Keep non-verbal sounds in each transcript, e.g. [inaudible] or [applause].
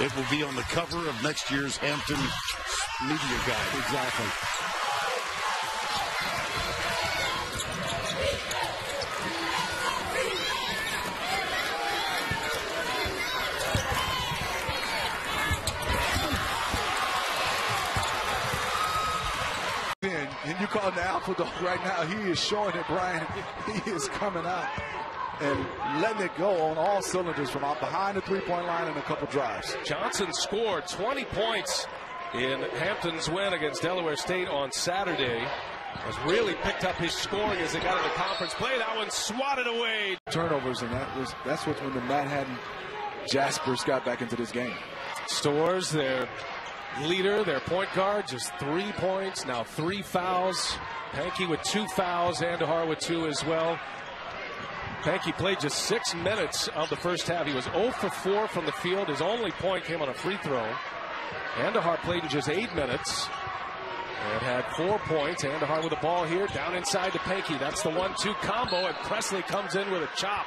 It will be on the cover of next year's Hampton Media Guide. Exactly. And you call him the alpha dog right now. He is showing it, Brian. He is coming out and letting it go on all cylinders from out behind the three-point line and a couple drives. Johnson scored 20 points in Hampton's win against Delaware State on Saturday. Has really picked up his scoring as they got into conference play. That one swatted away. Turnovers, and that was that's what when the Manhattan Jaspers got back into this game. Stores their leader, their point guard, just three points. Now three fouls. Pankey with two fouls. Andahar with two as well. Pankey played just six minutes of the first half. He was 0 for 4 from the field. His only point came on a free throw. Andahar played in just eight minutes and had four points. Andahar with the ball here, down inside to Pankey. That's the one-two combo, and Pressley comes in with a chop.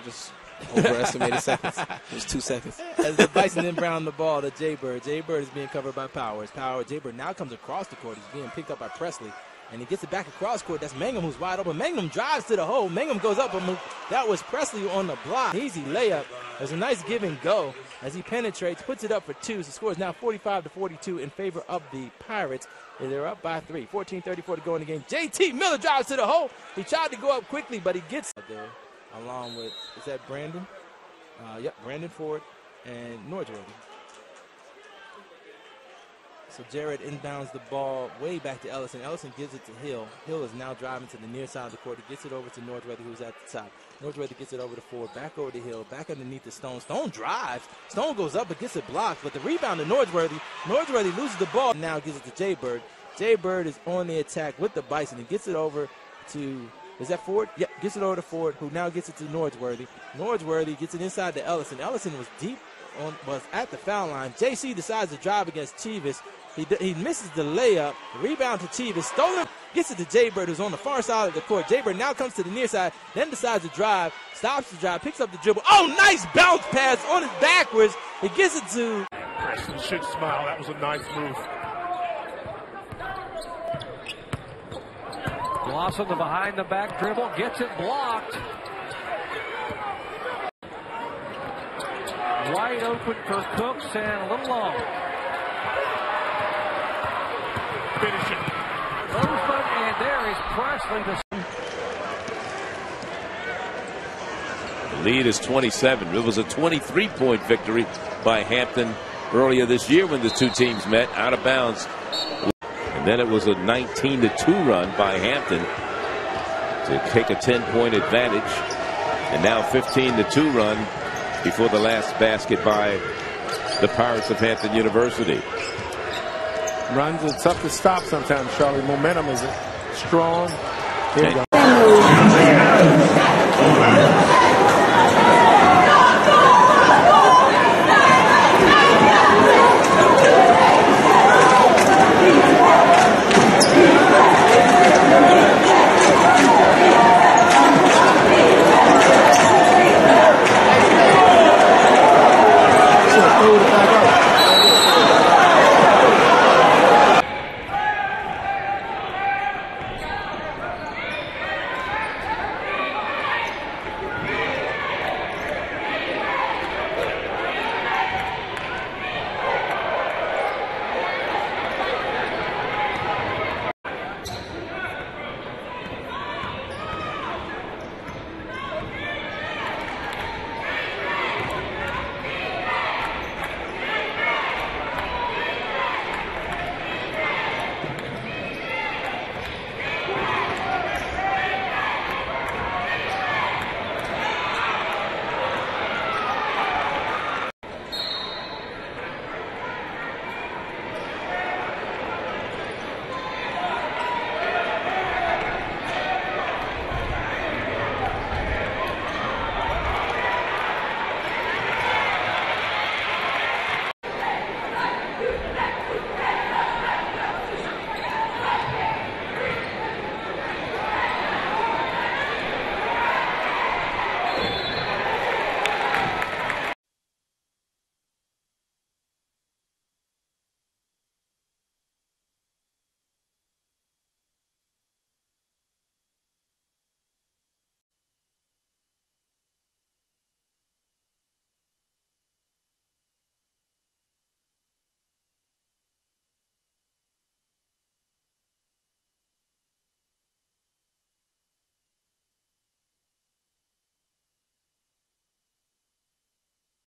I just overestimated seconds. It was two seconds. As the Bison inbound the ball to Jaybird. Jaybird is being covered by Powers. Power Jaybird now comes across the court. He's being picked up by Pressley. And he gets it back across court. That's Mangum who's wide open. Mangum drives to the hole. Mangum goes up, but that was Pressley on the block. Easy layup. There's a nice give and go as he penetrates, puts it up for two. So the score is now 45 to 42 in favor of the Pirates. And they're up by three. 14-34 to go in the game. JT Miller drives to the hole. He tried to go up quickly, but he gets there along with, is that Brandon? Uh, yep, Brandon Ford and Norsworthy. So Jared inbounds the ball way back to Ellison. Ellison gives it to Hill. Hill is now driving to the near side of the court. He gets it over to Norsworthy, who's at the top. Norsworthy gets it over to Ford, back over to Hill, back underneath the Stone. Stone drives. Stone goes up but gets it blocked. But the rebound to Norsworthy. Norsworthy loses the ball. Now gives it to Jay Bird. Jay Bird is on the attack with the Bison. He gets it over to is that Ford? Yep, gets it over to Ford, who now gets it to Norsworthy. Norsworthy gets it inside to Ellison. Ellison was deep on, was at the foul line. JC decides to drive against Chivas. He, he misses the layup. Rebound to Chivas. Stolen. Gets it to Jaybird, who's on the far side of the court. Jaybird now comes to the near side, then decides to drive, stops the drive, picks up the dribble. Oh, nice bounce pass on his backwards. He gets it to. Preston should smile. That was a nice move. Lawson, the behind the back dribble, gets it blocked. Wide open for Cooks and a little long. Finishing. Movement, and there is Pressley. The lead is 27. It was a 23 point victory by Hampton earlier this year when the two teams met out of bounds and then it was a 19 to 2 run by Hampton to take a 10 point advantage. And now 15 to 2 run before the last basket by the Pirates of Hampton University. Runs are tough to stop sometimes, Charlie. Momentum is strong. Here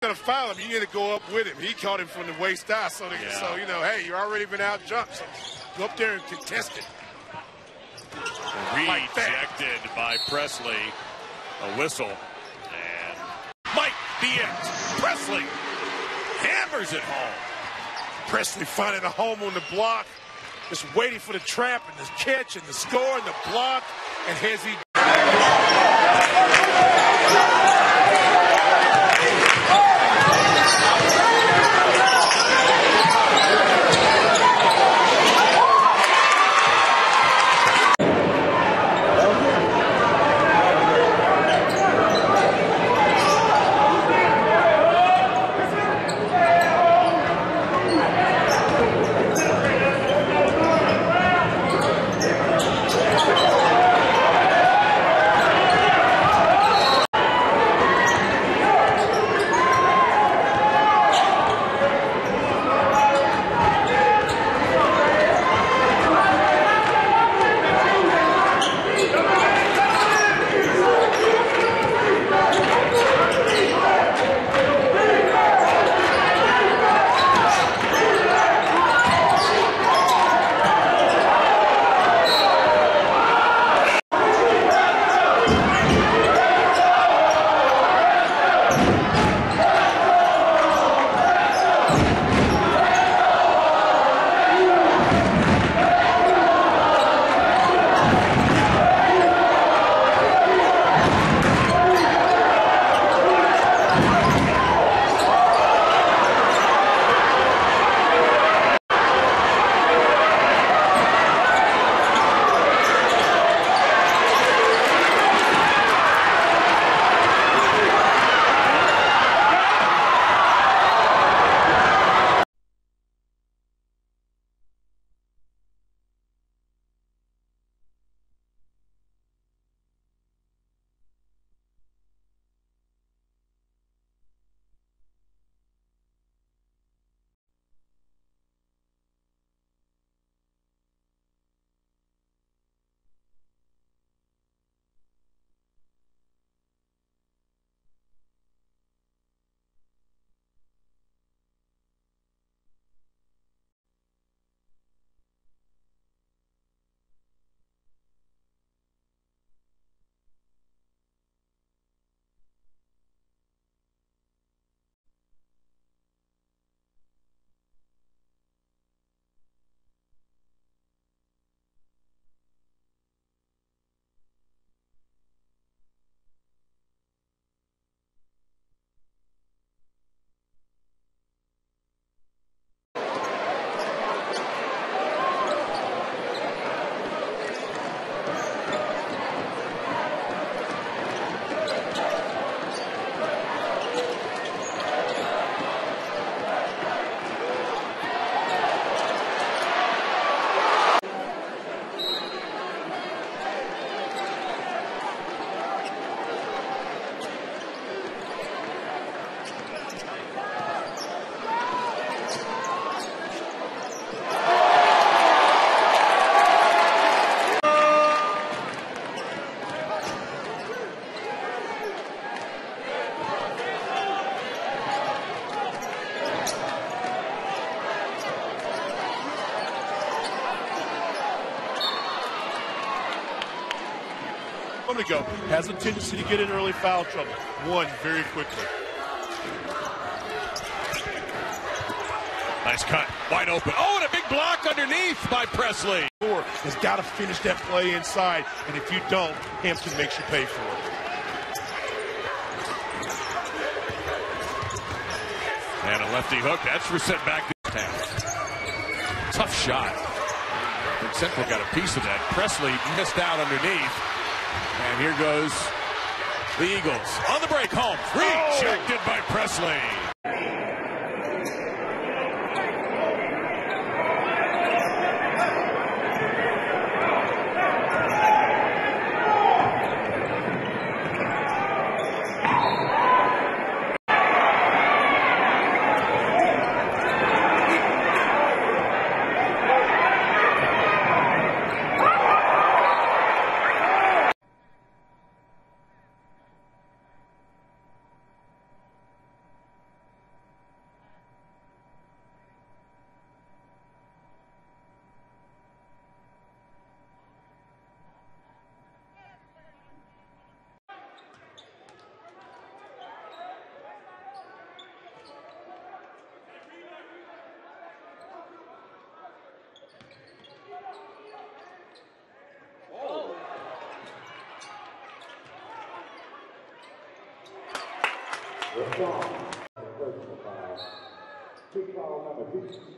we go. to foul him, you need to go up with him. He caught him from the waist down, so, they, so you know, hey, you're already been out jumped. So go up there and contest it. Rejected by Pressley. A whistle. And might be it. Pressley hammers it home. Pressley finding a home on the block, just waiting for the trap and the catch and the score and the block. And has he ago, has a tendency to get in early foul trouble. One very quickly. Nice cut, wide open. Oh, and a big block underneath by Pressley. Has got to finish that play inside, and if you don't, Hampton makes you pay for it. And a lefty hook. That's reset back this half. Tough shot. Central got a piece of that. Pressley missed out underneath. And here goes the Eagles on the break home. Oh! Rejected by Pressley. Kick ball number 15.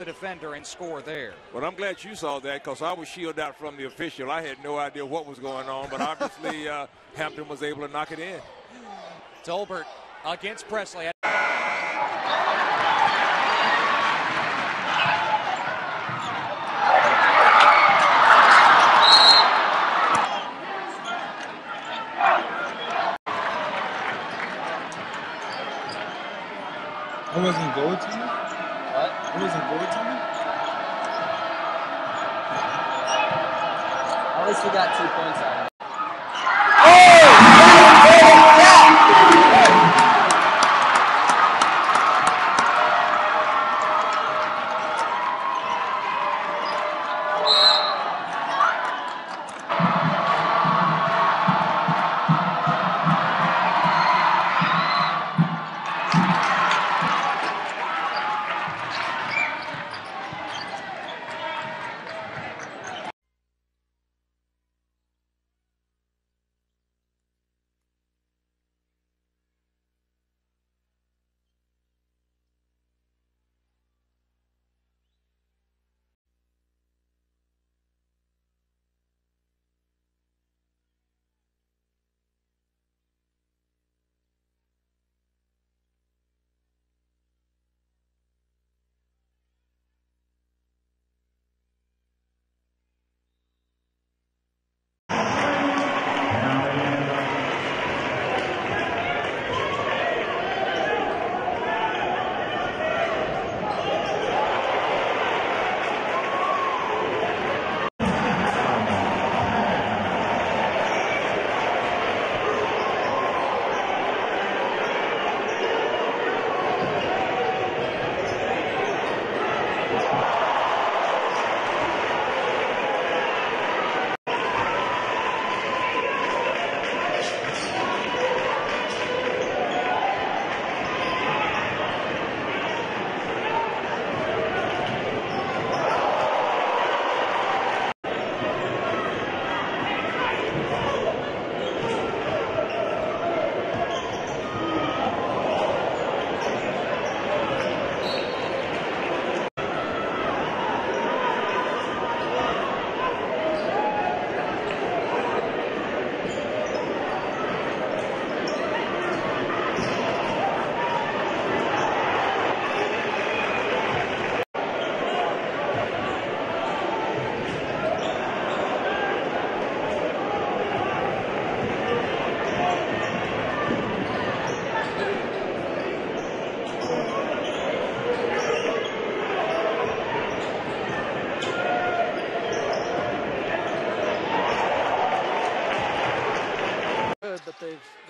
The defender and score there. Well, I'm glad you saw that because I was shielded out from the official. I had no idea what was going on, but obviously [laughs] uh, Hampton was able to knock it in. Tolbert against Pressley. I wasn't goal to me? What? It wasn't goal to me? At least we got two points out of it.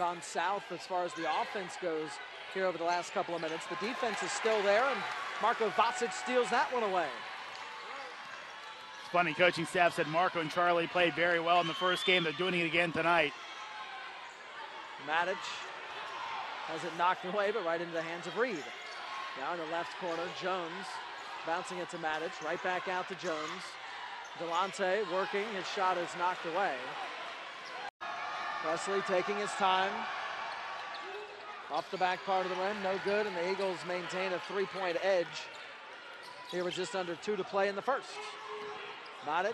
Gone south as far as the offense goes here over the last couple of minutes. The defense is still there, and Marco Vasic steals that one away. It's Funny coaching staff said Marco and Charlie played very well in the first game. They're doing it again tonight. Matic has it knocked away, but right into the hands of Reed. Now in the left corner, Jones bouncing it to Matic, right back out to Jones. Delante working, his shot is knocked away. Pressley taking his time. Off the back part of the rim, no good, and the Eagles maintain a three-point edge. Here with just under two to play in the first. Matic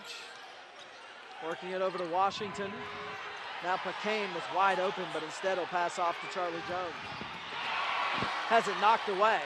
working it over to Washington. Now McCain was wide open, but instead he'll pass off to Charlie Jones. Has it knocked away.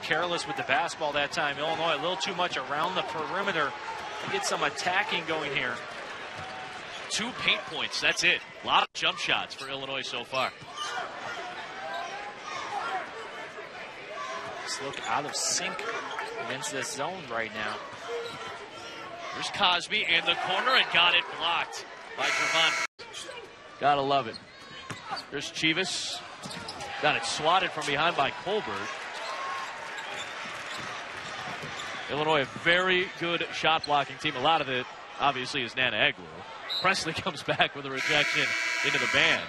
Careless with the basketball that time. Illinois a little too much around the perimeter get some attacking going here. Two paint points. That's it. A lot of jump shots for Illinois so far. Just look out of sync against this zone right now. There's Cosby in the corner and got it blocked by Jervon. Gotta love it. There's Chivas. Got it swatted from behind by Colbert. Illinois, a very good shot blocking team. A lot of it, obviously, is Nnanna Egwu. Pressley [laughs] comes back with a rejection into the band.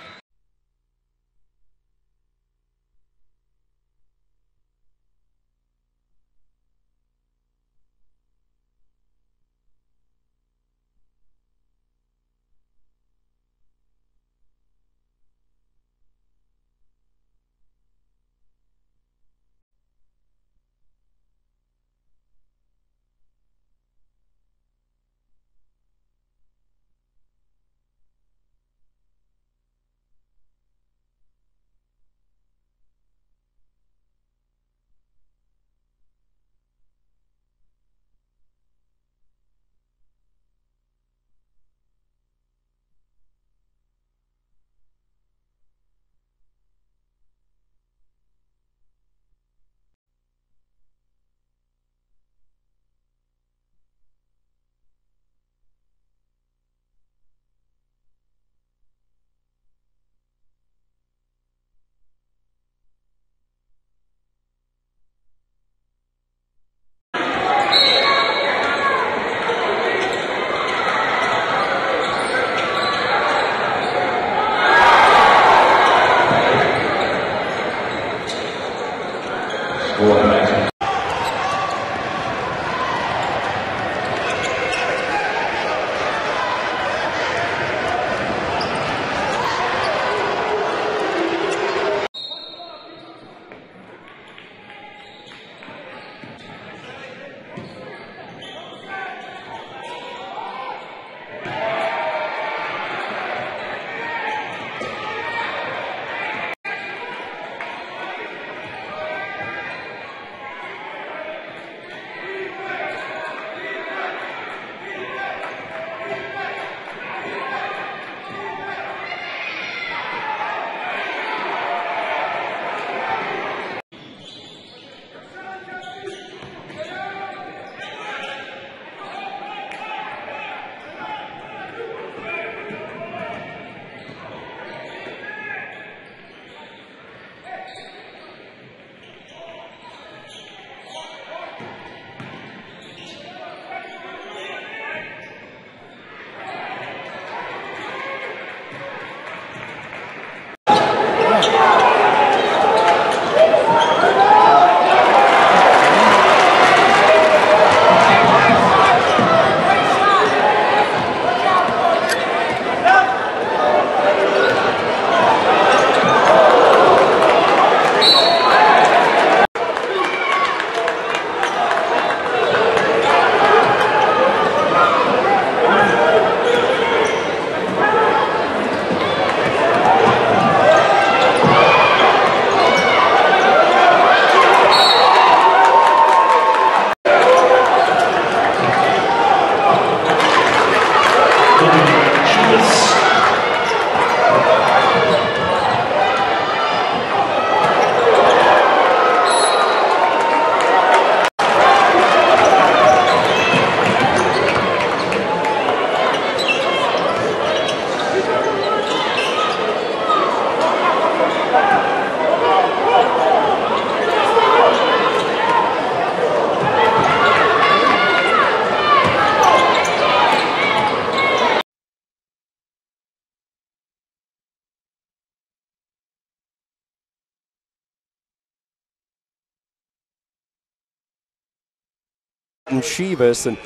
Chivas, and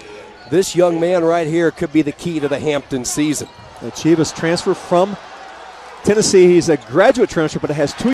this young man right here could be the key to the Hampton season. The Chivas transfer from Tennessee. He's a graduate transfer, but has two